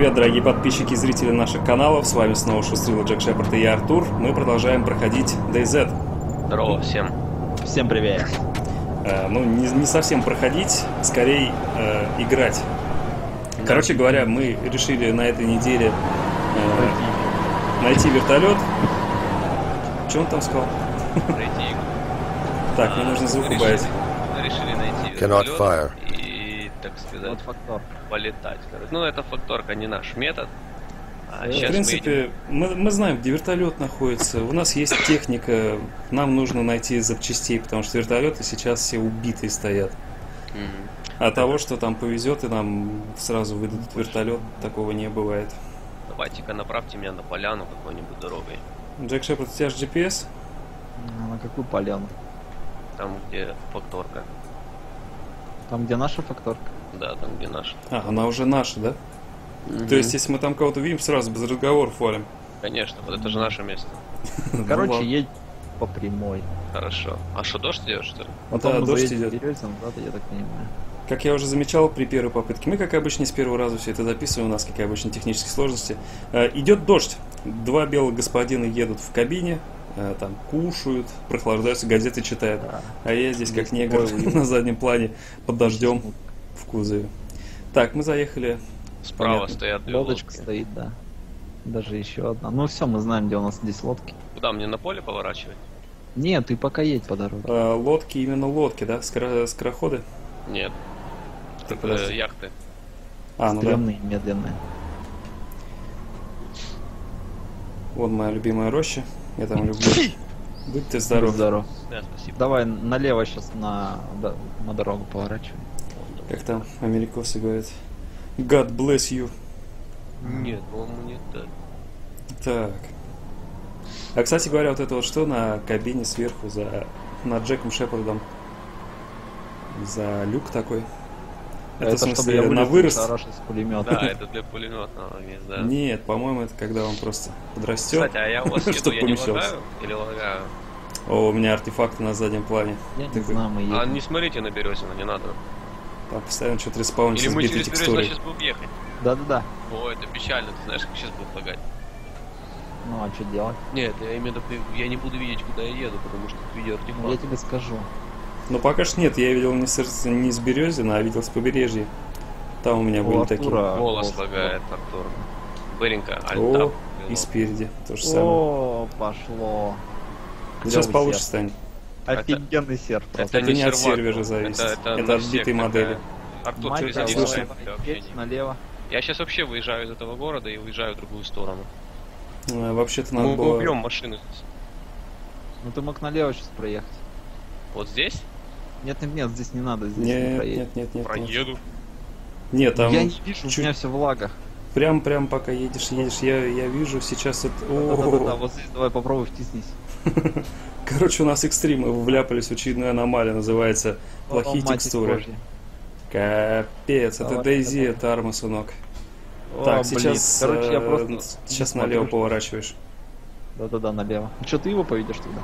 Привет, дорогие подписчики и зрители наших каналов. С вами снова Шустрила Джек Шепард и я, Артур. Мы продолжаем проходить DayZ. Здорово всем. Всем привет. Э, ну, не, не совсем проходить, скорее э, играть. Короче говоря, мы решили на этой неделе э, найти вертолет. Что он там сказал? Пройти игру. Так, мне А, нужно звук убавить. Решили найти Cannot вертолет fire. и, так сказать, Вот фактор. Полетать. Ну, это факторка, не наш метод. А В щас мы принципе, мы, мы знаем, где вертолет находится. У нас есть техника. Нам нужно найти запчастей, потому что вертолеты сейчас все убитые стоят. Мгм. А того, что там повезет и нам сразу выдадут вертолет, такого не бывает. Давайте-ка направьте меня на поляну какой-нибудь дорогой. Джек Шепард, у тебя же GPS? А На какую поляну? Там, где факторка. Там, где наша факторка? Да, там, где наш. А, она уже наша, да? То есть, если мы там кого-то видим, сразу без разговоров валим. Конечно, вот это же наше место. Ну Короче, едь по прямой. Хорошо. А что, дождь идет, что ли? Потом Да, дождь идет. Я так понимаю. Как я уже замечал при первой попытке, мы, как обычно, с первого раза все это записываем, у нас, как и обычно, технические сложности. Э, идет дождь. Два белых господина едут в кабине, э, там кушают, прохлаждаются, газеты читают. Да. А я здесь, как негр, на заднем плане, под дождем в кузове. Так, мы заехали. Справа Понятно. стоят две Лодочка лодки. стоит, да. Даже еще одна. Ну все, мы знаем, где у нас здесь лодки. Куда, мне на поле поворачивать? Нет, ты пока едь по дороге. Э, лодки, именно лодки, да? Скоро- скороходы? Нет. Это подожди. яхты. А, ну да. Стрёмные, медленные. Вот моя любимая роща. Я там люблю. Будь ты здоров. Здоров. Да, спасибо. Давай налево сейчас на, да, на дорогу поворачивай. Как там америкосы говорят. God bless you. Нет, по-моему, не так. Так. А, кстати говоря, вот это вот что на кабине сверху за... над Джеком Шепардом? За люк такой? Это, в чтобы смысле я на вырост? шарашил с пулемета. Да, это для пулеметного визда. Нет, по-моему, это когда он просто подрастет. Кстати, а я у вас еду, я не лагаю или лагаю? О, у меня артефакты на заднем плане. Я не знаю, мы А едем. не смотрите на Березина, не надо. Там постоянно что-то Или респаунится мы сбитой через текстурой. сейчас будем ехать. Да-да-да. О, это печально, ты знаешь, как сейчас будет лагать. Ну а что делать? Нет, я имею в виду, я не буду видеть, куда я еду, потому что видео Я артефакт. тебе скажу. Но пока что нет, я видел не с, не с Березина, а видел с побережья. Там у меня У были такие. Артура Голос голос лагает, Артур. Быренько, О, альтап. и спереди то же самое. О, пошло. Сейчас клёвый получше станет. Офигенный серф просто. Это не от сервера зависит. Это, Это на от битой модели. Артур, Мать через слышно. это не- налево. Я сейчас вообще выезжаю из этого города и уезжаю в другую сторону. Э, Вообще-то надо Мы было... убьем машину здесь. Ну ты мог налево сейчас проехать. Вот здесь Нет, нет, нет, здесь не надо, здесь не Нет, проедешь. нет, нет, нет. Нет, проеду. Нет, там Я не вижу, чуть- у меня все в лагах. прям, прям пока едешь, едешь, я, я вижу сейчас это... Да-да-да, О, вот здесь давай попробуй втиснись. Короче, у нас экстримы вляпались в очередную аномалию, называется плохие О, текстуры. Божья. Капец, это Дейзи, это Арма, сунок. О, Так, блин. сейчас, Короче, я э, просто сейчас не налево поворачиваешь. Да-да-да, налево. Что, ты его поведешь туда?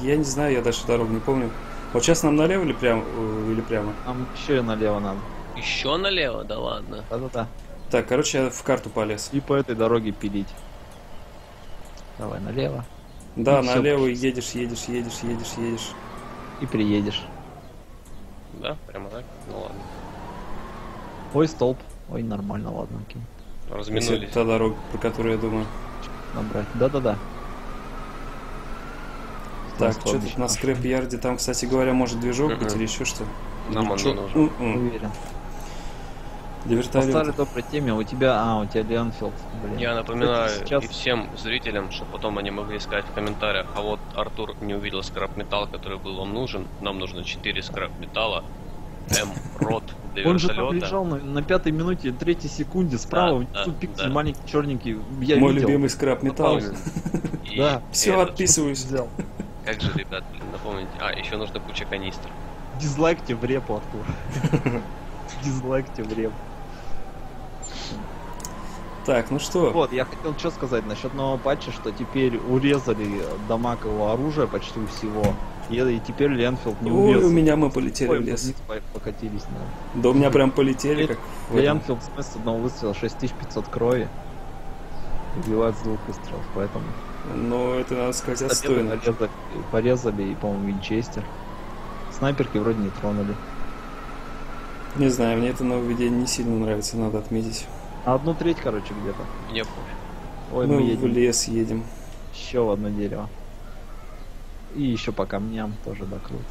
Я не знаю, я дальше дорогу не помню. Вот сейчас нам налево или прямо? э, Или прямо? Нам еще налево надо. Еще налево? Да ладно. Да-да-да. Так, короче, я в карту полез. И по этой дороге пилить. Давай налево. Да, Ну, всё, налево пожалуйста. едешь, едешь, едешь, едешь, едешь. И приедешь. Да, прямо так? Ну ладно. Ой, столб. Ой, нормально, ладно, окей. Разминулись. это та дорога, про которую я думаю. Набрать. Да-да-да. Так, что тут на наше. скрэп-ярде? Там, кстати говоря, может движок быть или еще что? Нам нужно. М-м. Уверен. Для По старой вертолета. доброй теме у тебя... А, у тебя Ленфилд. Блин. Я напоминаю Кстати, сейчас- и всем зрителям, что потом они могли сказать в комментариях, а вот Артур не увидел скраб-металл, который был вам нужен. Нам нужно 4 скраб-металла. М, рот для Он же там вертолета. лежал на, на пятой минуте, третьей секунде, справа, Да, внизу да, пиксель да. маленький, черненький. Я Мой видел. любимый скраб металл. Попался. И Да. Все, отписываюсь. Взял. Как же, ребят, блин, напомните. А, еще нужно куча канистр. Дизлайкте в репу, Артур. Дизлайкте в репу. Так, ну что? Вот, я хотел что сказать насчет нового патча, что теперь урезали дамаг его оружия почти у всего. И, и теперь Ленфилд не убился. у меня мы полетели Ой, в лес. вниз покатились, да. Да у меня прям полетели, как. Ленфилд с одного выстрела 6500 крови. Убивает с двух выстрелов, поэтому... Но это, надо сказать, отстойно. Порезали, порезали и, по-моему, Винчестер. Снайперки вроде не тронули. Не знаю, мне это нововведение не сильно нравится, надо отметить. А одну треть, короче, где-то. Мне пофиг. Ой, мы мы в едем лес едем. еще в одно дерево. И еще по камням тоже, да, круто.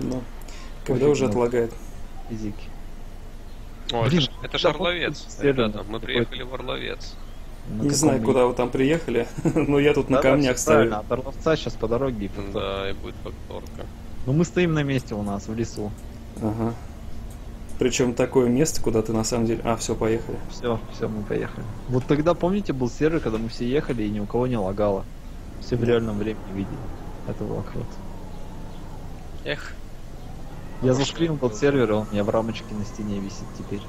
Но когда Пофиг, уже ну. отлагает? Физики. О, Блин, это, ж- это ж да, Орловец. Ребята, мы приехали в Орловец. На Не знаю, мы куда вы там приехали, но я тут на Да-да, камнях всё правильно, стою. От Орловца сейчас по дороге. Да, и будет повторка. Ну мы стоим на месте у нас в лесу. Ага. Причем такое место, куда ты на самом деле... А, все, поехали. Все, все, мы поехали. Вот тогда, помните, был сервер, когда мы все ехали и ни у кого не лагало. Все в реальном времени видели. Это было круто. Эх, Я было. тот сервер, и он у меня в рамочке на стене висит теперь.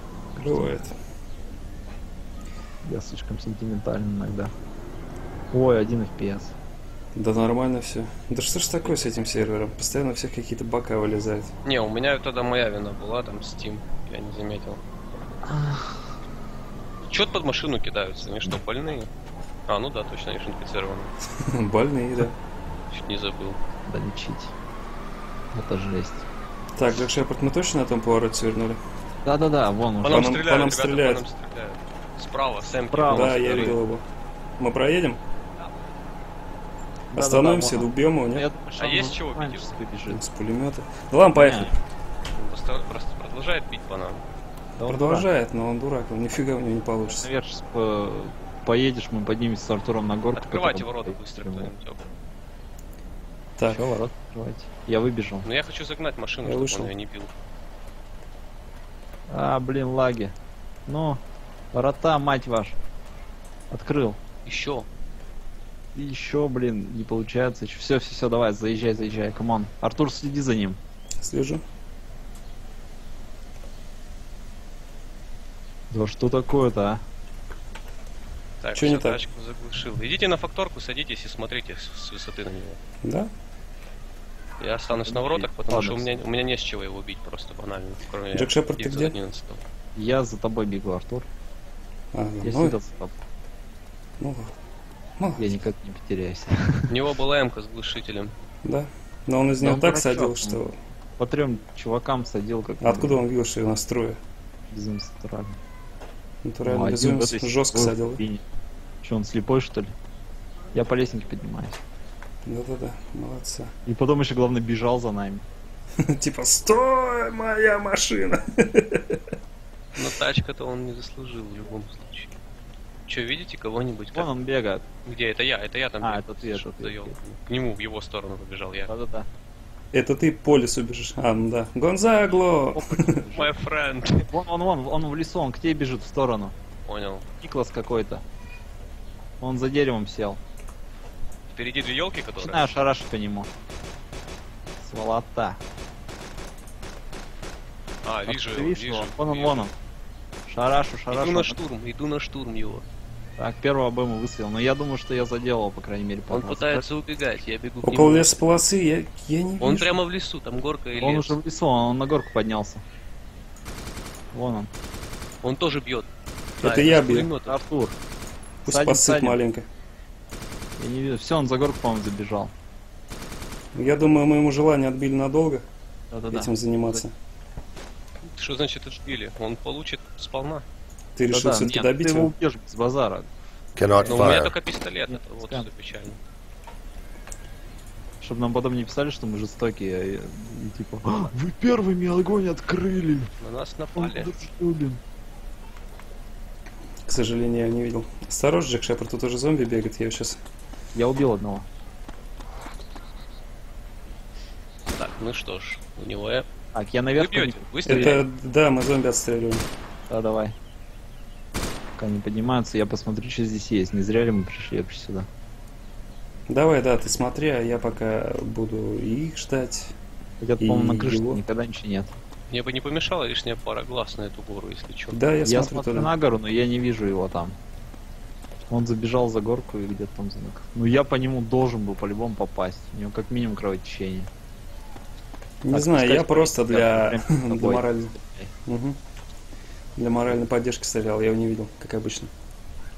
Бывает. Я слишком сентиментален иногда. Ой, один FPS. Да нормально все. Да что ж такое с этим сервером? Постоянно всех какие-то бока вылезают. не, у меня тогда моя вина была, там Steam, я не заметил. Чё под машину кидаются? Они что, больные? А, ну да, точно, они же инфицированы. Больные, да. Чуть не забыл. Да лечить. Это жесть. Так, Джек Шепард, мы точно на том повороте свернули? Да-да-да, вон По уже. нам нам- стреляют, по нам ребята, стреляют. по нам стреляют. Справа, Сэм. Справа. да, я видел его. Мы проедем? Остановимся, он. убьем его, Я нет? думаю, что А есть чего бить? выбежит. С пулемета. Ну ладно, поехали. Просто, просто продолжает бить по нам. да он Продолжает, но он дурак, он нифига у него не дурак. получится. Наверх по- поедешь, мы поднимемся с Артуром на горку. Открывайте ворота быстро кто-нибудь. Так, Всё, ворот открывайте. Я выбежал. Ну я хочу загнать машину, Я чтобы вышел. он ее не бил. А, блин, лаги. Ну, ворота, мать ваш. Открыл. Еще. Еще, блин, не получается. Все, все, все, давай, заезжай, заезжай, come on. Артур, следи за ним. слежу. Да что такое-то, а? Так, Чё не так? тачку заглушил. Идите на факторку, садитесь и смотрите с, с высоты на него. Да? Я останусь на воротах, потому Ладно, что у меня, у меня не с чего его бить просто банально. Кроме Джек Шепард, ты где? 911. Я за тобой бегу, Артур. А, Я ну, всегда за тобой. ну ладно. Ну, Я никак не потеряюсь. У него была м с глушителем. да. Но он из него так садил, что... По трем чувакам садил как Откуда он видел, что я настрою? безумец натурально. Натурально Ну, в безумец жестко садил. Че, он слепой, что ли? Я по лестнике поднимаюсь. Да-да-да, молодца. И потом еще, главное, бежал за нами. Типа, стой, моя машина! Но тачка-то он не заслужил в любом случае. Че, видите кого-нибудь? Вон он бегает. Где? Это я, это я там. А, бегал, это ты, это ты. К нему, в его сторону побежал я. Да-да-да. Это ты по лесу бежишь. А, ну да. Гонзагло! My friend. Вон, вон, вон, он в лесу, он к тебе бежит в сторону. Понял. Никлас какой-то. Он за деревом сел. Впереди две елки, которые. Начинаю шарашить по нему. Сволота. А, вижу видишь вижу. его? Вон он, вижу. вон он. Шарашу, шарашу. Иду на штурм, иду на штурм его. Так, первого БМ выстрел. Но я думаю, что я заделал, по крайней мере, Он пару раз. пытается убегать, я бегу к Около нему. лесополосы я, я не вижу. Он прямо в лесу, там горка и Он лес. уже в лесу, он на горку поднялся. Вон он. Он тоже бьет. Это я бью. Артур. Пусть Садим, посыт садим. маленько. Я не вижу. Все, он за горку, по-моему, забежал. Я думаю, мы ему желание отбили надолго Да-да-да. этим заниматься. Что значит отбили? Он получит сполна. Ты решил Да-да, все-таки нет, добить ты его его? убьешь без базара. Cannot Но у меня только пистолет, Нет, это вот что печально. Чтобы нам потом не писали, что мы жестокие. И, и типа, «А, вы первыми огонь открыли. На нас напали. дружелюбен». К сожалению, я не видел. Осторожно, Джек Шепард, тут уже зомби бегает, я сейчас... Я убил одного. Так, ну что ж, у него я... Так, я Вы наверх. бьете, вы стреляете. Это, да, мы зомби отстреливаем. Да, давай. Пока не поднимаются, я посмотрю, что здесь есть. Не зря ли мы пришли вообще сюда. Давай, да, ты смотри, а я пока буду и их ждать. Хотя, И по-моему, на крыше его? никогда ничего нет. Мне бы не помешала лишняя пара глаз на эту гору, если что. Да, я, Я, смотрю, смотрю туда. на гору, но я не вижу его там. Он забежал за горку и где-то там замок. Ну я по нему должен был по-любому попасть. У него как минимум кровотечение. Не Так, знаю, я просто для, для тобой. моральной... Для моральной поддержки стрелял, я его не видел, как обычно.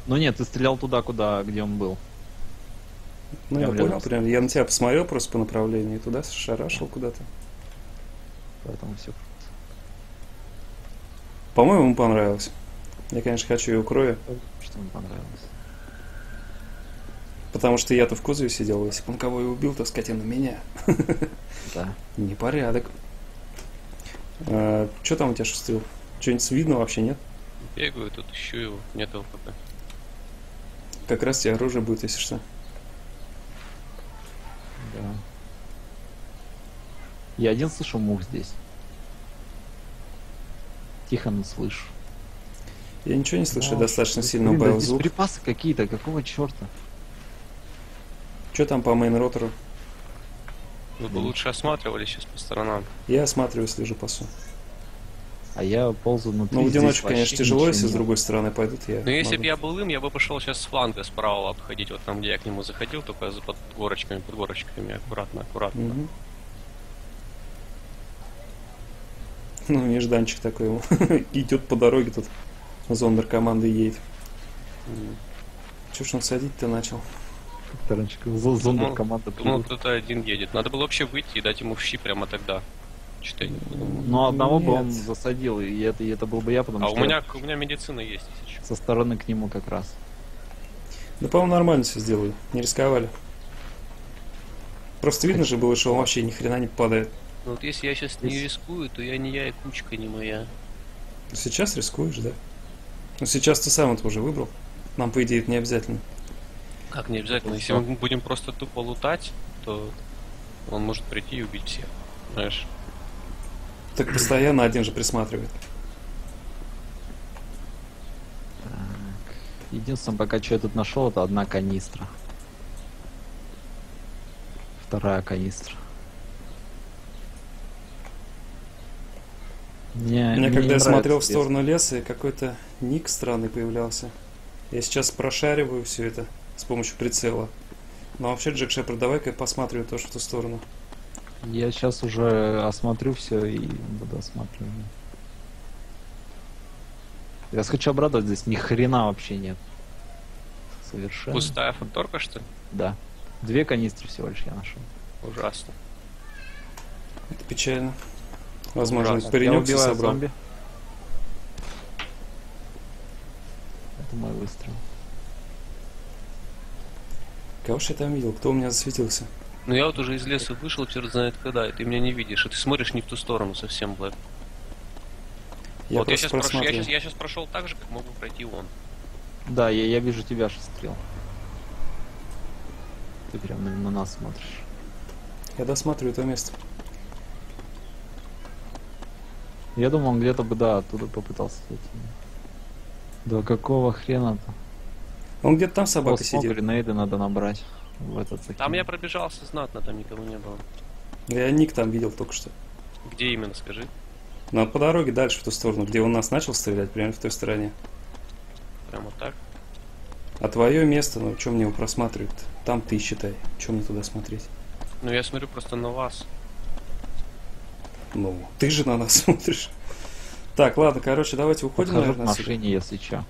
Ну нет, ты стрелял туда, куда, где он был. Ну, Я я, понял, прям. Я на тебя посмотрел просто по направлению, и туда шарашил куда-то. Поэтому все. По-моему, ему понравилось. Я, конечно, хочу его крови, Что мне понравилось. потому что я-то в кузове сидел, если бы он кого и убил, то скотина меня. Да. Непорядок. А, что там у тебя шустрил? Что-нибудь видно вообще, нет? Бегаю, тут ищу его, нет ЛПП. Как раз тебе оружие будет, если что. Да. Я один слышу мух здесь. Тихо, но слышу. Я ничего не слышу, я достаточно блин, сильно да убавил звук. припасы какие-то, какого черта? Что там по мейн-ротору? Вы бы лучше осматривались сейчас по сторонам. Я осматриваю, слежу пасу. А я ползаю внутри. Ну, в одиночку, конечно, тяжело, если с нет. другой стороны пойдут, я Но если могу. бы я был им, я бы пошел сейчас с фланга справа обходить, вот там, где я к нему заходил, только за под горочками, под горочками, аккуратно, аккуратно. Мгм. Ну, нежданчик такой ему. Идет по дороге тут. Зондер команды едет. Че ж он садить-то начал? Таранчик, зо- зондер команда Думал, придут. кто-то один едет. Надо было вообще выйти и дать ему в щи прямо тогда. Не подумал. Но одного бы он Нет. засадил, и это, и это был бы я, потому А что у меня, у меня медицина есть, что. со стороны к нему как раз. Да, по-моему, нормально все сделали. Не рисковали. Просто видно же было, что он вообще ни хрена не попадает. Ну вот если я сейчас не Здесь- рискую, то я не я и кучка не моя. Сейчас рискуешь, да? Ну, сейчас ты сам это уже выбрал. Нам, по идее, это не обязательно. Как не обязательно. Если мы будем просто тупо лутать, то он может прийти и убить всех. Знаешь? Так постоянно один же присматривает. Единственное, пока что я тут нашел, это одна канистра. Вторая канистра. Мне, Я мне когда я смотрел в сторону леса, какой-то ник странный появлялся. Я сейчас прошариваю все это с помощью прицела. Но вообще, Джек Шепард, давай-ка я посматриваю тоже в ту сторону. Я сейчас уже осмотрю все и буду осматривать. Я хочу обрадовать, здесь ни хрена вообще нет. Совершенно. Пустая факторка, что ли? Да. Две канистры всего лишь я нашел. Ужасно. Это печально. Возможно, Ужасно. паренек я собрал. зомби. Это мой выстрел. Кого ж я там видел? Кто у меня засветился? Ну я вот уже из леса вышел, черт знает когда, и ты меня не видишь, и ты смотришь не в ту сторону совсем, Блэк. Я вот я сейчас, прошел, я, сейчас, я сейчас прошел так же, как мог бы пройти он. Да, я, я вижу тебя, шестрел. Ты прям на, на нас смотришь. Я досматриваю это место. Я думал, он где-то бы, да, оттуда попытался зайти. Да какого хрена-то? Он где-то там собака О, сидит. гренейды надо набрать. В этот закинуть. Там я пробежался знатно, там никого не было. Я ник там видел только что. Где именно, скажи? Но по дороге дальше в ту сторону, где он нас начал стрелять, прямо в той стороне. Прямо так. А твое место, ну, что мне его просматривать? Там ты считай. Чем мне туда смотреть? Ну я смотрю просто на вас. Ну, ты же на нас смотришь. Так, ладно, короче, давайте уходим, Подхожу наверное, отсюда. машине, если чё.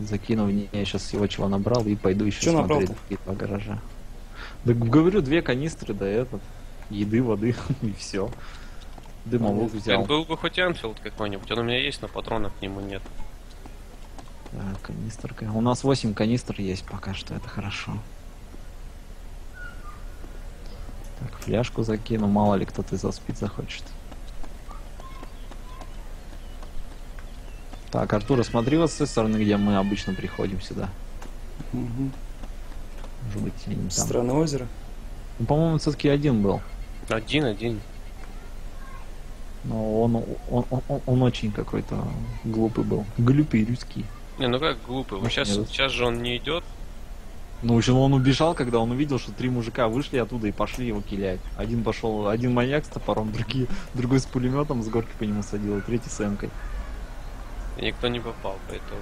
Закину в ней, я сейчас всего чего набрал и пойду еще Чё смотреть два гаража. Да говорю, две канистры, да этот. Еды, воды и все. Дымовух Блин, взял. был бы хоть Энфилд какой-нибудь, он у меня есть, но патронов к нему нет. Да, канистрка. У нас 8 канистр есть пока что, это хорошо. Так, фляжку закину, мало ли кто-то заспит захочет. Так, Артур, смотри вот с той стороны, где мы обычно приходим сюда. Мгм. Может быть, там. Страны озера. Ну, по-моему, все-таки один был. Один-один. Но он, он, он, он- он очень какой-то глупый был. Глупый русский. Не, ну как глупый. Вот сейчас, нет? сейчас же он не идет. Ну, в общем, он убежал, когда он увидел, что три мужика вышли оттуда и пошли его килять. Один пошел, один маньяк с топором, другие, другой с пулеметом с горки по нему садил, и третий с эмкой. И никто не попал, поэтому.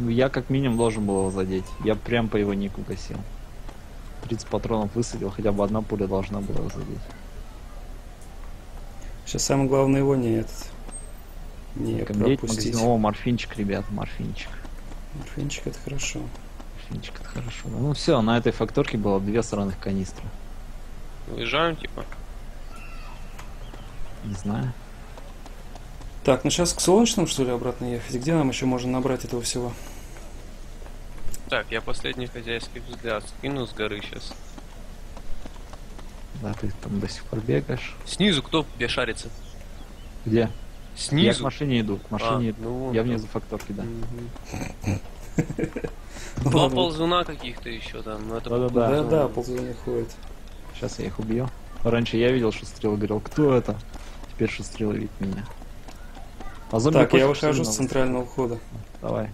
Ну, я как минимум должен был его задеть. Я прям по его нику косил. 30 патронов высадил, хотя бы одна пуля должна была задеть. Сейчас самое главное его не этот. Не Комбейт, пропустить. магазин. О, морфинчик, ребят, морфинчик. Морфинчик это хорошо. Морфинчик, это хорошо. Ну все, на этой факторке было две сраных канистры. Уезжаем, типа. Не знаю. Так, ну сейчас к солнечным, что ли, обратно ехать? Где нам еще можно набрать этого всего? Так, я последний хозяйский взгляд скину с горы сейчас. Да, ты там до сих пор бегаешь. Снизу кто где шарится? Где? Я к Снизу? машине иду, к машине А, иду. ну Я там. внизу факторки, да. Два ползуна каких-то еще там. Ну, это Да-да-да. Да, ползун. да, ползуны ходит. Сейчас я их убью. Раньше я видел шестрил, говорил, кто это? Теперь шестрил видит меня. А зомби Так, я выхожу с центрального входа. Давай.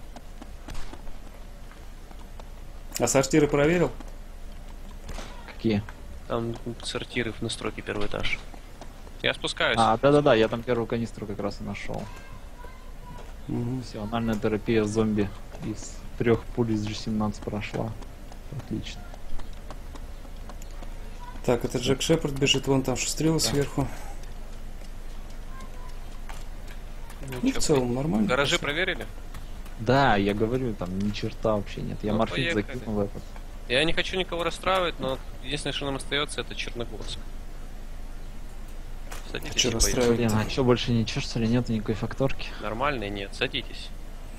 А сортиры проверил? Какие? Там сортиры в настройке первый этаж. Я спускаюсь. А, да-да-да, я там первую канистру как раз и нашел. Мгм. Все, анальная терапия зомби из трех пуль из G17 прошла. Отлично. Так, это Джек Шепард бежит, вон там шустрила сверху. Ну, в целом нормально. Гаражи пошло. проверили? Да, я говорю, там ни черта вообще нет. Я Ну, морфин поехали. закинул в этот. Я не хочу никого расстраивать, но единственное, что нам остается, это Черногорск. Садитесь Чё и поедем. расстраивать? Блин, а что больше ничего, что ли, нет никакой факторки? Нормально? Нет, садитесь.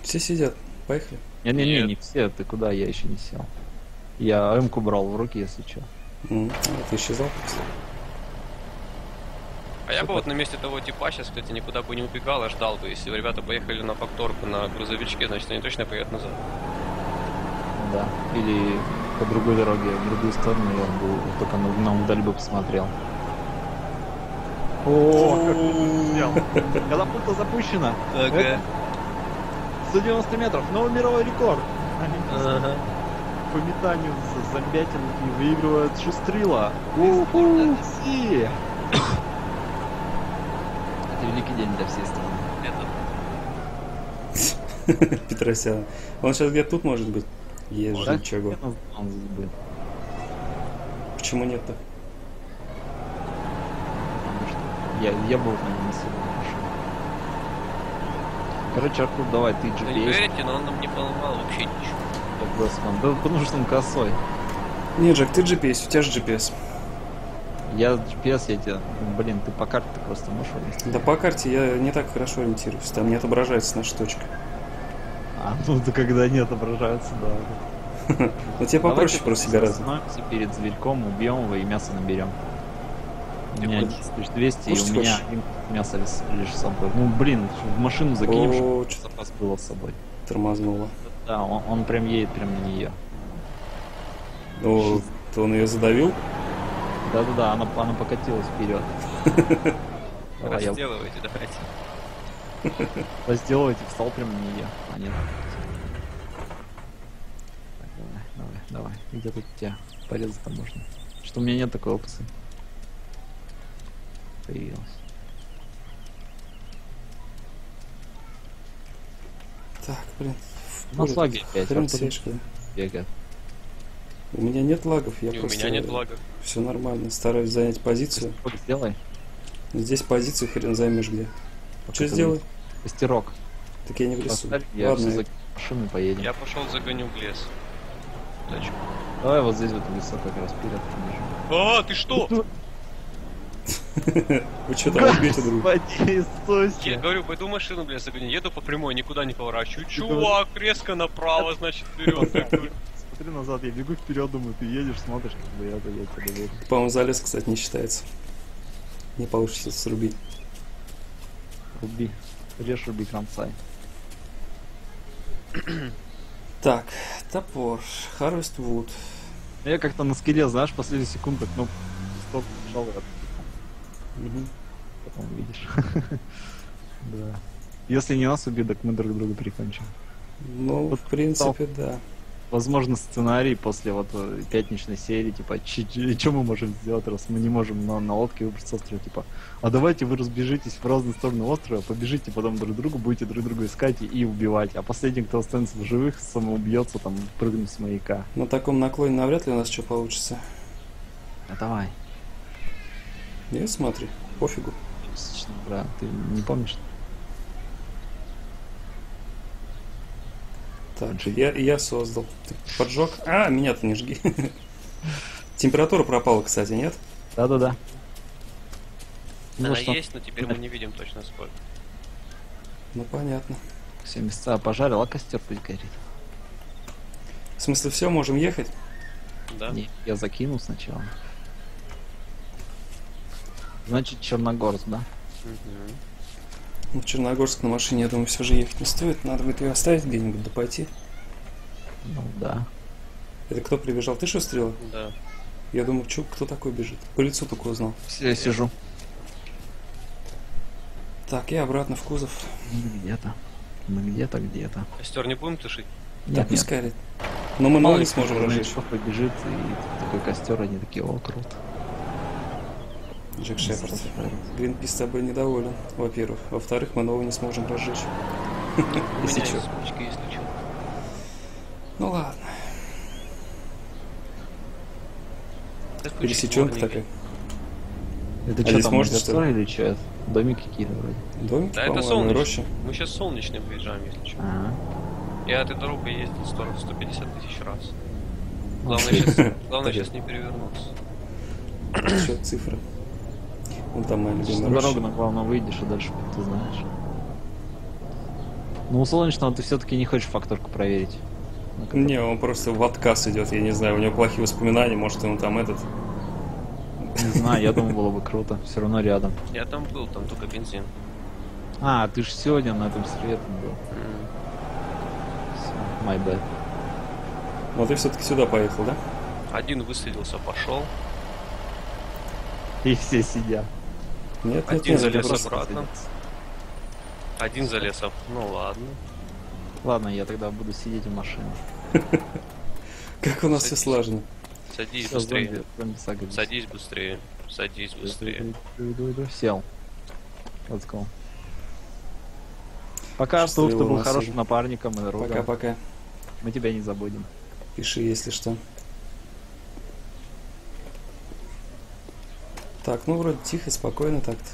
Все сидят. Поехали. Не-не-не, Нет. не все, ты куда, я еще не сел. Я М-ку брал в руки, если что. М, а, ты исчезал просто. А я бы вот на месте того типа сейчас, кстати, никуда бы не убегал, а ждал бы. Если ребята поехали на факторку на грузовичке, значит они точно поедут назад. Да. Или по другой дороге, в другую сторону, он был только на, на удаль бы посмотрел. О, как сделал. Катапульта запущена. Это 190 метров, новый мировой рекорд. Ага. По метанию зомбятинки выигрывает Шустрила. Уху, си! Это великий день для всей страны. Это Петросян. Он сейчас где-то тут может быть. Есть же чего. Почему нет-то? Потому что я, я был на нем не. Короче, Артур, давай, ты Вы не GPS. верите, но он нам не поломал вообще ничего. как Бэсман. Да потому что он косой. Нет, Джек, ты GPS, у тебя же GPS. Я GPS, я тебе... Блин, ты по карте просто можешь вывести. Да по карте я не так хорошо ориентируюсь. Там не отображается наша точка. А, ну это когда не отображаются, да. Но тебе попроще Давайте просто гораздо. остановимся перед зверьком, убьем его и мясо наберем. У меня хочешь? 1200, и у меня мясо лишь, с собой. Ну, блин, в машину закинем, чтобы что запас было с собой. тормознуло. Да, он, прям едет прям на нее. О, то он ее задавил. Да-да-да, она, она покатилась вперед. Разделывайте, давайте. разделывать и встал прям на нее. А нет. Так, давай, давай, давай. Где тут тебя порезать-то можно? Что у меня нет такой опции. Появилась. Так, блин. поле слаги тут опять, сечка. Бегает. У меня нет лагов, я И у просто... меня нет лагов. Все нормально, стараюсь занять позицию. Вот Сделай. Здесь позицию хрен займешь где. Пока Что сделай? Костерок. Так я не в лесу. Поставь, я Ладно, за машину поедем. Я пошел загоню в лес. Тачку. Давай вот здесь в этом лесу как раз вперед побежим. А, ты что? вы что там убьете друг? Я говорю, пойду машину, бля, загоню. Еду по прямой, никуда не поворачиваю. Чувак, резко направо, значит, вперед. Смотри назад, я бегу вперед, думаю, ты едешь, смотришь, как бы я, я тебя верю. По-моему, залез, кстати, не считается. Не получится срубить. Руби. Режь, руби, кромсай. Так, топор, Harvest Wood. Я как-то на скеле, знаешь, последние секунды, ну, стоп, нажал, и Мгм. потом увидишь. Да. Если не нас убьют, так мы друг друга прикончим. Ну, Вот в принципе, да. Возможно, сценарий после вот э, пятничной серии, типа, что мы можем сделать, раз мы не можем на, на лодке выбраться с острова, типа, а давайте вы разбежитесь в разные стороны острова, побежите потом друг другу, будете друг друга искать и, и убивать, а последний, кто останется в живых, самоубьется, там, прыгнет с маяка. На таком наклоне навряд ли у нас что получится. А давай. Нет, смотри, пофигу. Да, ты не помнишь? Так, я, я создал. Ты поджег? А, меня-то не жги. Температура пропала, кстати, нет? Да-да-да. Ну, Она что? есть, но теперь мы не видим точно сколько. Ну, понятно. Все места пожарил, а костер пусть горит. В смысле, все, можем ехать? Да. Не, я закинул сначала. Значит, Черногорск, да? Угу. Ну, в Черногорск на машине, я думаю, все же ехать не стоит. Надо будет ее оставить где-нибудь, да пойти. Ну да. Это кто прибежал? Ты что, Стрела? Да. Я думаю, чё, кто такой бежит? По лицу только узнал. Все, я сижу. Так, я обратно в кузов. Где-то. Мы где-то, где-то. Костер не будем тушить? Нет, так, пускай нет. Но мы мало не сможем разжечь. побежит, и такой костер, они такие, о, круто. Джек Шепард. Гринпис с тобой недоволен, во-первых. Во-вторых, мы нового не сможем разжечь. Если что. Ну ладно. Пересеченка такая. Это а что там, что или что? Домики какие-то вроде. Домики, да, это солнечный. Мы сейчас солнечный выезжаем, если что. А-а. Я этой дорогой ездил 100, 150 тысяч раз. Главное, сейчас, главное сейчас не перевернуться. Счет цифры. Ну там моя любимая На дорогу, на главное, выйдешь, и дальше ты знаешь. Ну, у Солнечного ты все-таки не хочешь факторку проверить. Ну, не, он просто в отказ идет, я не знаю, у него плохие воспоминания, может он там этот. Не знаю, я думаю, было бы круто. Все равно рядом. Я там был, там только бензин. А, ты же сегодня на этом светом был. Mm. My bad. Вот ты все-таки сюда поехал, да? Один высадился, пошел. И все сидят. Нет, Один нет, залез обратно. Один залез, ну ладно. Ладно, я тогда буду сидеть в машине. Как у нас все сложно. Садись быстрее. Садись быстрее. Садись быстрее. Сел. Let's go. Пока, Артур, ты был хорошим напарником и Пока-пока. Мы тебя не забудем. Пиши, если что. Так, ну вроде тихо, спокойно так-то.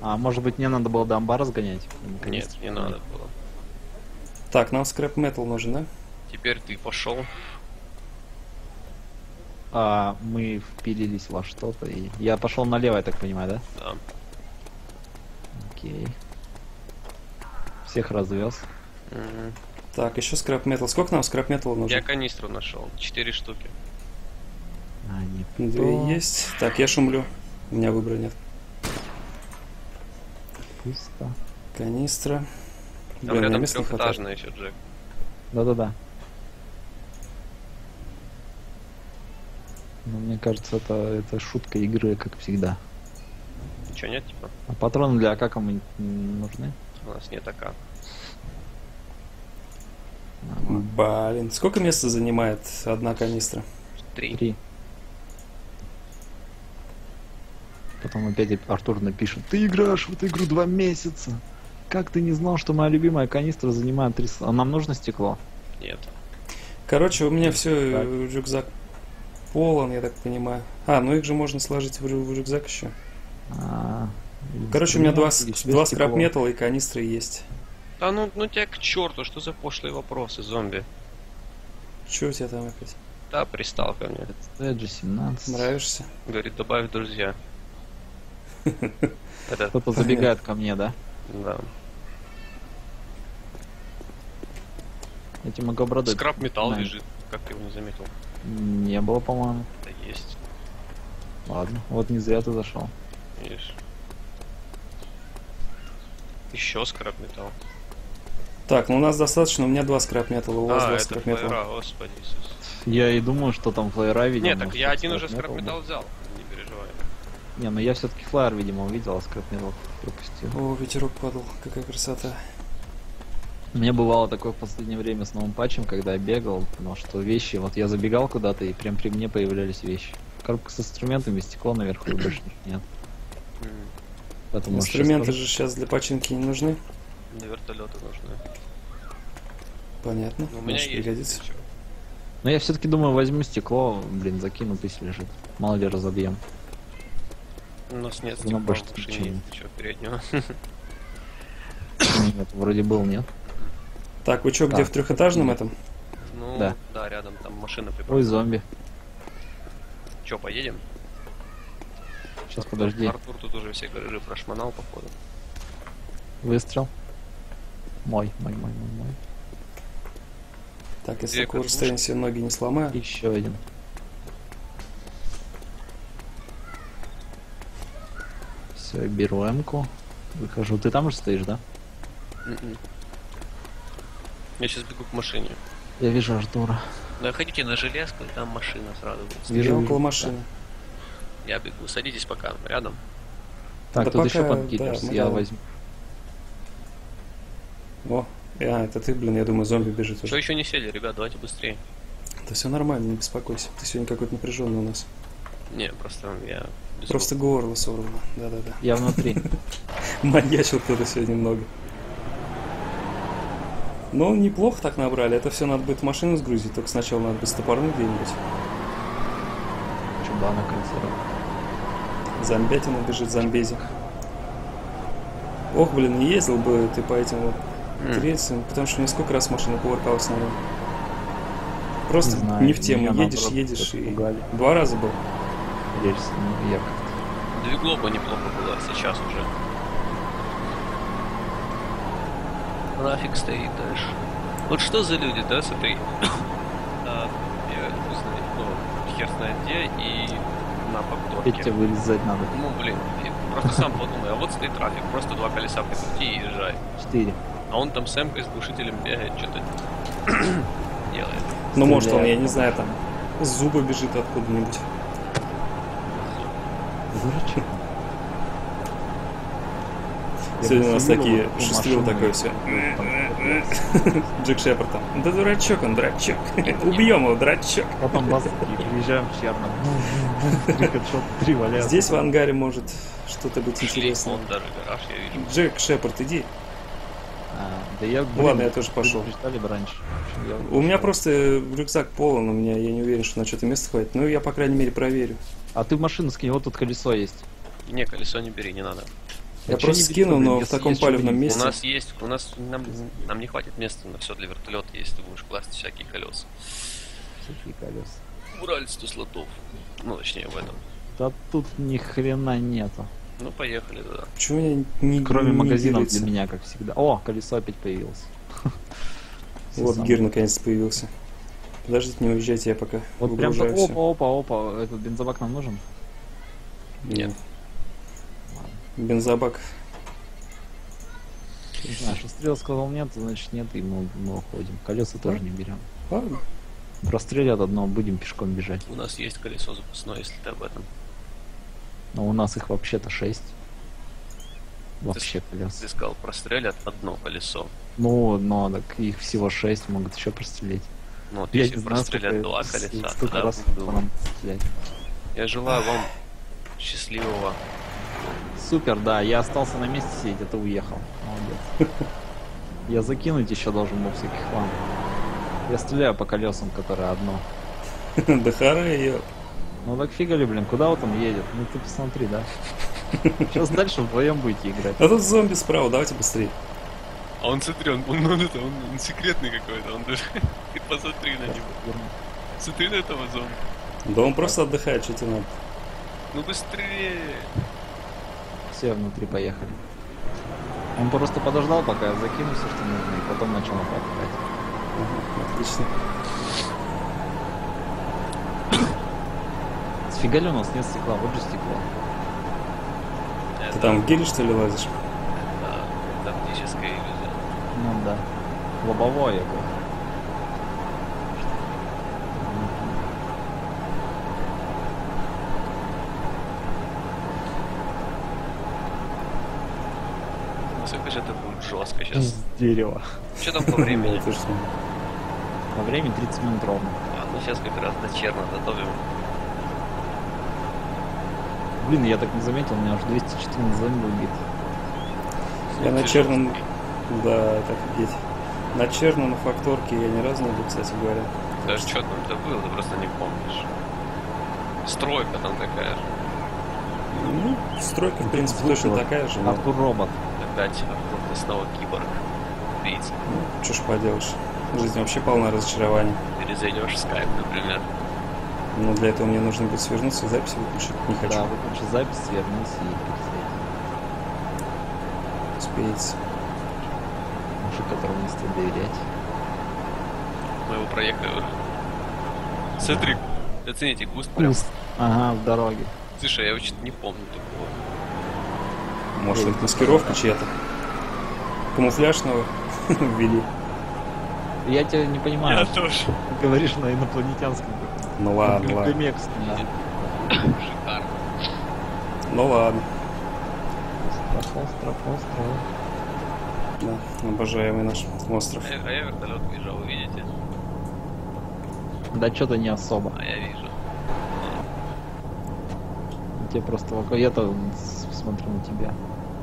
А может быть мне надо было до амбара сгонять? Нет, не надо было. Так, нам скрэп метал нужен, да? Теперь ты пошел. А, мы впилились во что-то и... Я пошел налево, я так понимаю, да? Да. Окей. Всех развез. Угу. Так, еще скрап метал. Сколько нам скрап металла нужно? Я канистру нашел. Четыре штуки. Две есть. Так, я шумлю. У меня выбора нет. Пусто. Канистра. Там Блин, рядом трехэтажная еще, Джек. Да-да-да. Ну, мне кажется, это, это шутка игры, как всегда. Ничего нет, типа? А патроны для АК кому нужны? У нас нет АК. Блин, сколько места занимает одна канистра? Три. Три. Потом опять Артур напишет, ты играешь в эту игру два месяца. Как ты не знал, что моя любимая канистра занимает 300... А нам нужно стекло? Нет. Короче, у меня все, э, рюкзак полон, я так понимаю. А, ну их же можно сложить в, в рюкзак еще. А, Короче, у меня два, два скрап металла и канистры есть. Да ну, ну тебя к черту, что за пошлые вопросы, зомби? Че у тебя там опять? Да, пристал ко мне. Эджи 17. Нравишься? Говорит, добавь друзья. Кто-то забегает ко мне, да? Да. Эти могоброды. Скраб металл лежит, как ты его не заметил? Не было, по-моему. Да есть. Ладно, вот не зря ты зашел. Видишь. Еще скраб металл. Так, ну у нас достаточно, у меня два скраб металла, у вас а, два скраб металла. господи Иисус. Я и думаю, что там флайера видел. Нет, так я один уже скраб металл взял. Не, ну я все-таки флайер, видимо, увидел, а скрап металл пропустил. О, ветерок падал, какая красота. У меня бывало такое в последнее время с новым патчем, когда я бегал, но что вещи, вот я забегал куда-то и прям при мне появлялись вещи. Коробка с инструментами, стекло наверху и больше нет. Поэтому Инструменты же сейчас для починки не нужны. Для вертолета нужны. Понятно. Ну, у меня Может есть. пригодится. Но я все-таки думаю, возьму стекло, блин, закину, пусть лежит. Мало ли разобьем. У нас нет Ну, больше в машине, чё, переднего. Нет, вроде был, нет? Так, вы что, где в трехэтажном этом? Ну, Да. да, рядом там машина Ой, припаркована. зомби. Чё, поедем? Сейчас, подожди. Артур тут уже все гаражи прошмонал, походу. Выстрел. Мой, мой, мой, мой, мой. Так, если расстояния себе ноги не сломаю. Еще один. Все, беру М-ку. Выхожу. Ты там же стоишь, да? Мгм. Я сейчас бегу к машине. Я вижу Артура. Да ходите на железку, и там машина сразу будет. Я Вижу, около машины. Я бегу, садитесь пока рядом. Так, Да тут еще пока, подкидерс. да, мы я да. возьму. О, а, это ты, блин, я думаю, зомби бежит Что уже. еще не сели, ребят, давайте быстрее. Да все нормально, не беспокойся. Ты сегодня какой-то напряженный у нас. Не, просто я Просто горло сорвано. Да-да-да. Я внутри. Маньячил кто-то сегодня много. Ну, неплохо так набрали. Это все надо будет машину сгрузить, только сначала надо будет стопорнуть где-нибудь. Чубана консерва. Зомбятина бежит, зомбезик. Ох, блин, не ездил бы ты по этим вот рельсам, потому что мне сколько раз машина кувыркалась на нем. Просто Не не, знаю, в тему. меня, едешь, едешь и... Два раза был. Рельсы, ну, я как-то. Двигло бы неплохо было сейчас уже. Нафиг стоит дальше. Вот что за люди, да, смотри. А, Я не знаю, ну, хер знает где и на повторке. тебе вылезать надо. Ну, блин, просто сам подумай, а вот стоит трафик, просто два колеса прикрути и езжай. Четыре. А он там с эмкой с глушителем бегает, что-то делает. Ну, может, он, я не знаю, там с зуба бежит откуда-нибудь. Дурачок. Я Сегодня у нас такие машину. такое все. Джек Шепард там. Да дурачок он, дурачок. Убьем его, дурачок. Потом бас такие, приезжаем в Черно. Три валяются. Здесь в ангаре может что-то быть интересное. Джек Шепард, иди. А, Да я, Ну ладно, я тоже пошел. Бы раньше. У меня просто рюкзак полон, у меня я не уверен, что на что-то места хватит. Ну, я, по крайней мере, проверю. А ты в машину скинь, вот тут колесо есть. Не, колесо не бери, не надо. Я чё просто скину, блин, но в таком палевном месте. У нас есть, у нас нам, нам не хватит места на все для вертолета, если ты будешь класть всякие колеса. Всякие колеса. Уральц 100 слотов. Ну, точнее, в этом. Да тут ни хрена нету. Ну, поехали туда. Почему у меня не Кроме не магазинов делится? для меня, как всегда. О, колесо опять появилось. Вот гир наконец появился. Подождите, не уезжайте, я пока Вот прям всё. опа, опа, опа. Этот бензобак нам нужен? Нет. Бензобак. Не знаю, что стрел сказал нет, значит нет, и мы, мы уходим. Колеса тоже не берем. Ладно. Прострелят одно, будем пешком бежать. У нас есть колесо запасное, если ты об этом. Но у нас их вообще-то шесть. Вообще колес. Ты сказал, прострелят одно колесо. Ну, но так их всего шесть, могут еще прострелить. Ну, вот Я если прострелят два колеса, тогда раз. Я желаю вам счастливого. Супер, да, я остался на месте сидеть, а ты уехал. Молодец. Я закинуть еще должен был всяких хлам. Я стреляю по колесам, которые одно. Да харе ее. Ну так фига ли, блин, куда вот он едет? Ну ты посмотри, да. Сейчас дальше вдвоем будете играть. А тут зомби справа, давайте быстрее. А он, смотри, он, он, он это, он, он секретный какой-то, он даже... Ты посмотри на него. Смотри на этого зомби. Да он просто отдыхает, что тебе надо. Ну быстрее! Все, внутри поехали. Он просто подождал, пока я закину все, что нужно, и потом начал нападать. Отлично. Сфига ли у нас нет стекла? Вот же стекло. Ты там в гире, что ли, лазишь? Это тактическая иллюзия. Ну да. Лобовое какое. Насколько сейчас это будет жестко сейчас. С дерева. Что там по времени? Во время 30 минут ровно. А, ну сейчас как раз до черно готовим. Блин, я так не заметил, у меня уже 214 зон убит. Я на черном... Да, это офигеть. На черном факторке я ни разу не был, кстати говоря. Да что там это было, ты просто не помнишь. Стройка там такая же. Ну, стройка, в принципе, точно такая же. но, Артур робот. Опять Артур, ты снова киборг. Убийца. Ну, что ж поделаешь. Жизнь вообще полна разочарований. Перезайдешь в скайп, например. Но для этого мне нужно будет свернуться и запись выключить. Не хочу. Да, выключи запись, свернись и пересадись. Успеется. Которому не стоит доверять. Мы его проехали уже. Смотри, оцените, куст прям. Куст. Ага, в дороге. Слушай, я вообще не помню такого. Может, это маскировка чья-то. Камуфляжного ввели. Я тебя не понимаю. тоже. Ты говоришь на инопланетянском. Ну ладно, ладно. Да. Шикарно. Ну ладно. Остров, остров, остров. Да, обожаемый наш остров. А я, а я вертолет вижу, а вы видите? Да что-то не особо. А я вижу. Тебе просто вокруг. Я-то смотрю на тебя,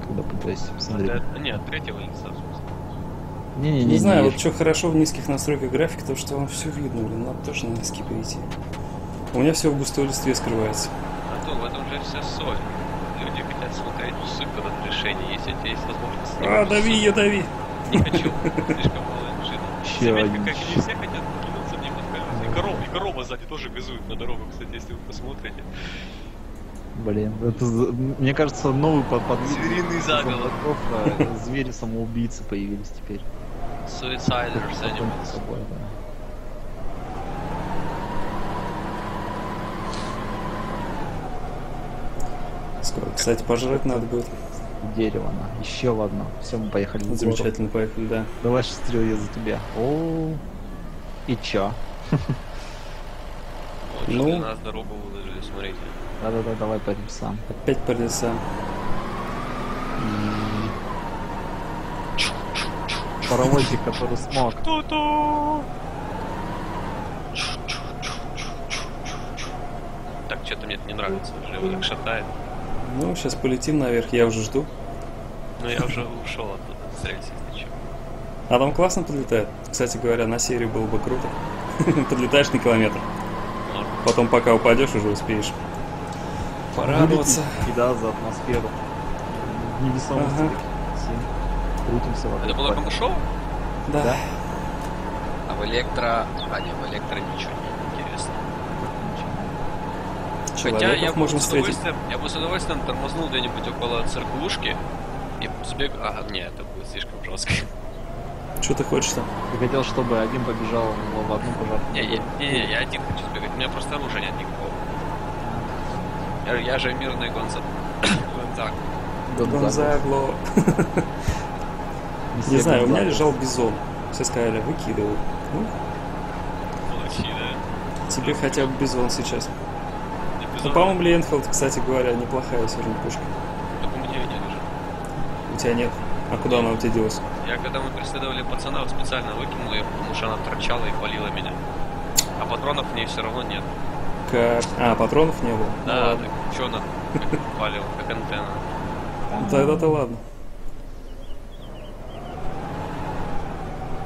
когда пытаюсь посмотреть. Это- нет, третьего лица. в смысле. Не-не-не. Не знаю, вот что хорошо в низких настройках графики, то что вам все видно, блин, надо тоже на низкий перейти. У меня все в густой листве скрывается. Антон, в этом же вся соль. Хотят смотреть супер разрешение, если у тебя есть возможность. А, дави, я дави. Не хочу. Слишком мало Заметь, один как они все хотят кинуться мне под колеса. И корова, и корова сзади тоже газует на дорогу, кстати, если вы посмотрите. Блин, это, мне кажется, новый под, подвид Звериный заголовок. а, звери-самоубийцы появились теперь. Suiciders Animals. собой, да. Скоро, кстати, пожрать надо будет. Дерево, на. Еще в одно. Все, мы поехали. Замечательно, поехали, да. Давай шестерил я за тебя. О, и чё? Ну. нас дорогу выложили, смотрите. Да-да-да, давай по рельсам. Опять по лесам. Паровозик, который смог. Ту-ту! Так, что-то мне это не нравится. Уже его так шатает. Ну, сейчас полетим наверх, я уже жду. Но я уже ушел оттуда с рельс, если. А там классно подлетает. Кстати говоря, на серию было бы круто. Подлетаешь на километр. Потом, пока упадешь, уже успеешь. Порадоваться. Вылететь, Да, за атмосферу. Невесомости Ага. Крутимся вокруг. Это было пальца. Камышово? Да. Да. А в электро... А, не, в электро ничего не интересно. Хотя я бы, можем с встретить. удовольствием, я бы с удовольствием тормознул где-нибудь около церквушки и сбег... А, нет, это будет слишком жестко. Что ты хочешь там? Ты хотел, чтобы один побежал в в одну пожарку. Не, не, не, не, я один хочу сбегать. У меня просто оружия нет никакого. Я, я же мирный Гонза... Гонзак. Гонзагло. Не знаю, у меня лежал бизон. Все сказали, выкидывай. Ну, Молодцы, да? тебе хотя бы бизон сейчас. Ну, по-моему, Ленфилд, кстати говоря, неплохая все пушка. Так у меня и нет уже. У тебя нет. А куда она у тебя делась? Я когда мы преследовали пацанов, специально выкинул ее, потому что она торчала и палила меня. А патронов в ней все равно нет. Как... А, патронов не было? Ну, Да, ладно. так что она палила, как антенна. Ну, Тогда-то ладно.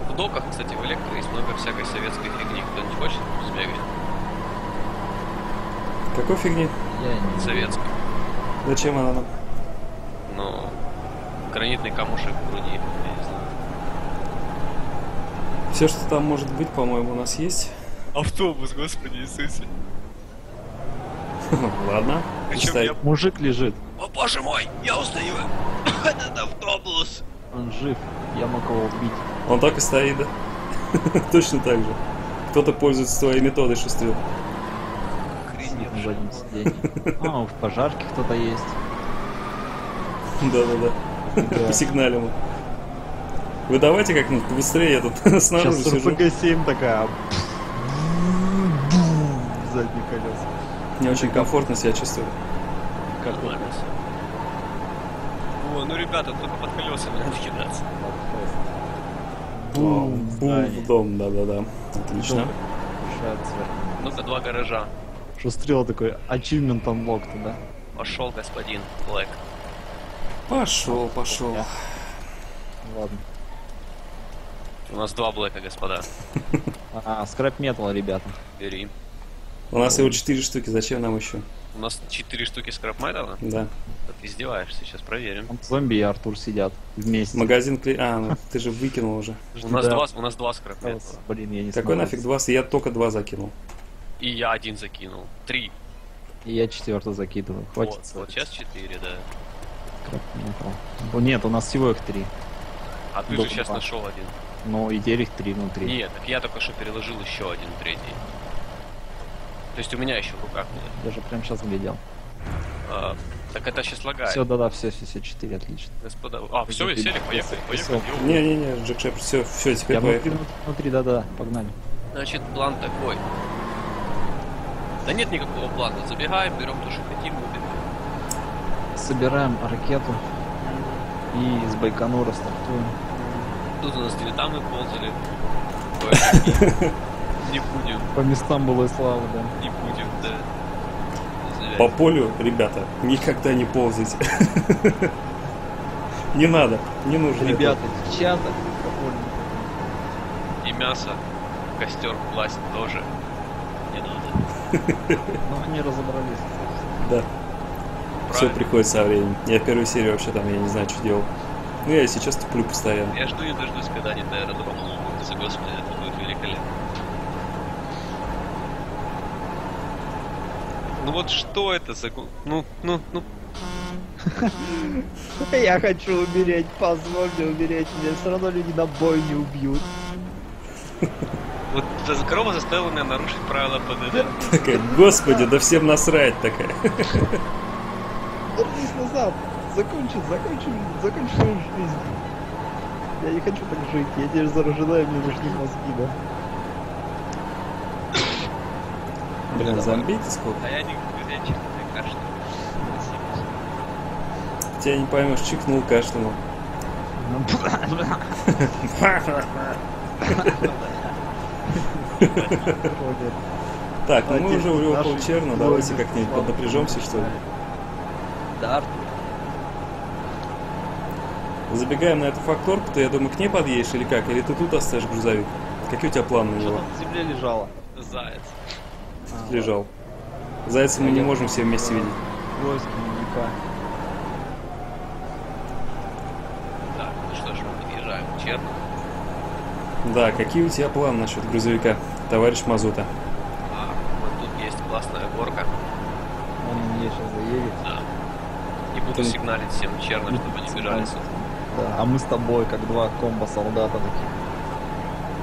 В доках, кстати, в электро есть много всякой советской фигни. Кто не хочет сбегать? Какой фигни? Я не Советской. Зачем она нам? Но гранитный камушек в груди, я не знаю. Все, что там может быть, по-моему, у нас есть. Автобус, господи Иисусе. Ладно. Я... Мужик лежит. О боже мой, я устаю. Этот автобус. Он жив. Я мог его убить. Он так и стоит, да? Точно так же. Кто-то пользуется твоей методой шестрил. Заднем сиденье. А, в пожарке кто-то есть. Да-да-да. Да. Посигнали мы. Вы давайте как-нибудь побыстрее, я тут снаружи Сейчас сижу. РПГ-7 такая. Задние колеса. Не очень комфортно себя чувствую. Как. О, ну ребята, только под колесами надо кидаться. Бум, Бум в дом, да-да-да. Отлично. Ну-ка, два гаража. Шустрел такой, achievement unlocked, да? Пошел господин Блэк. Пошел, пошел. Ладно. У нас два Блэка, господа. А, скрап метал, ребята. Бери. У нас его 4 штуки, зачем нам еще? У нас четыре штуки скрапметала. Да. Да ты издеваешься, сейчас проверим. Там зомби и Артур сидят вместе. Магазин клей... А, ну ты же выкинул уже. У нас два, у нас два скрапметала. Блин, я не Какой нафиг два? Я только два закинул. И я один закинул. Три. И я четвертый закидываю. Хватит. Вот, вот сейчас четыре, да. нет, у нас всего их три. А ты Дом же сейчас два. нашел один. Но и теперь их три внутри. Нет, так я только что переложил еще один третий. То есть у меня еще в руках нет. Я же прям сейчас глядел. А, так это сейчас лагает. Все, да-да, все, все, все, четыре, отлично. Господа. А, все, и сели, поехали, поехали. Не-не-не, Джек Шеп, все, все, теперь Я поехали. внутри, внутри, да-да, погнали. Значит, план такой. Да нет никакого плана. Забегаем, берем то, что хотим, убегаем. Собираем ракету и из Байконура стартуем. Тут у нас дилетанты ползали. Не будем, По местам было и славы, да. не будем, да. По полю, ребята, никогда не ползайте. Не надо, не нужно. Ребята, девчата, довольно. И мясо, костер класть тоже не надо. Но они разобрались. Да, все приходит со временем. Я первую серию вообще там, я не знаю, что делал. Ну, я и сейчас туплю постоянно. Я жду не дождусь, когда они до аэродрома умутятся, господи, это будет великолепно. Ну вот что это за... Ну, ну, ну, Я хочу умереть, позвольте умереть, меня все равно люди на бой не убьют. вот эта корова заставила меня нарушить правила ПДД. Такая, господи, да всем насрать такая. Вернись назад, закончи, закончи, закончи свою жизнь. Я не хочу так жить, я теперь заражена, и мне нужны мозги, да. Блин, зомбите сколько? А я не я кашляю. Тебя не поймешь, чихнул, кашлянул. Так, ну мы уже у Наши Черно, давайте как-нибудь поднапряжемся, что ли. Да. Забегаем на эту факторку, ты, я думаю, к ней подъедешь или как? Или ты тут оставишь грузовик? Какие у тебя планы на Что него там на земле лежало? Заяц. А, лежал? Зайца мы не можем все вместе видеть. Войско маньяка. Так, ну что ж, мы подъезжаем к Черну. Да, какие у тебя планы насчет грузовика, товарищ Мазута? А, вот тут есть классная горка. Он мне сейчас заедет. Да. Не буду Ты- сигналить всем черным, чтобы не бежали сюда. Да, а мы с тобой, как два комбо-солдата таких.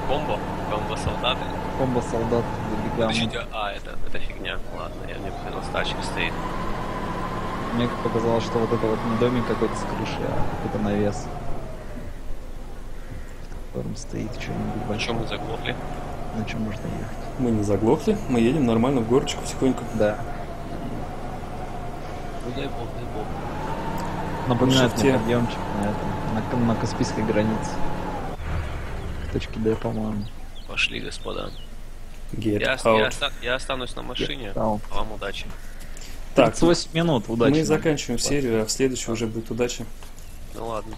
Комбо, комбо солдаты. Комбо-солдат забегаем. Подождите, а, это, это фигня. Ладно, я мне понял, тачка стоит. Мне показалось, что вот это вот не домик какой-то с крышей, а какой-то навес. В котором стоит что-нибудь большое. чем мы заглохли? На чем можно ехать? Мы не заглохли, мы едем нормально в горочку потихоньку. Да. Ну дай бог, дай бог. Напоминает Шифте. мне подъемчик на этом, на, на Каспийской границе. К точке Д, по-моему. Пошли, господа. Get Я, out. я, оста- я останусь на машине. Out. А Вам удачи. Так, 38 минут, удачи. мы заканчиваем серию, а в следующей уже будет удача. Ну ладно.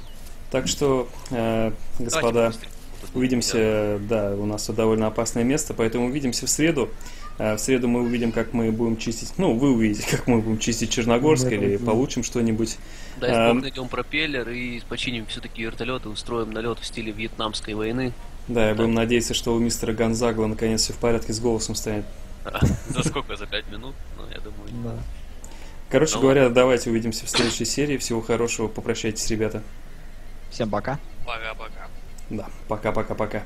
Так что, э, Давайте господа, быстрее. Увидимся, да, у нас тут довольно опасное место, поэтому увидимся в среду. Э, В среду мы увидим, как мы будем чистить, ну, вы увидите, как мы будем чистить Черногорск Да, или да. получим что-нибудь. Дай Эм. бог найдем пропеллер и починим все-таки вертолеты, устроим налет в стиле вьетнамской войны. Да, я будем надеяться, что у мистера Гонзагла наконец все в порядке с голосом станет. За сколько? За пять минут? Ну, я думаю. Да. Короче Ну говоря, давайте увидимся в следующей серии. Всего хорошего, попрощайтесь, ребята. Всем пока. Пока-пока. Да, пока-пока-пока.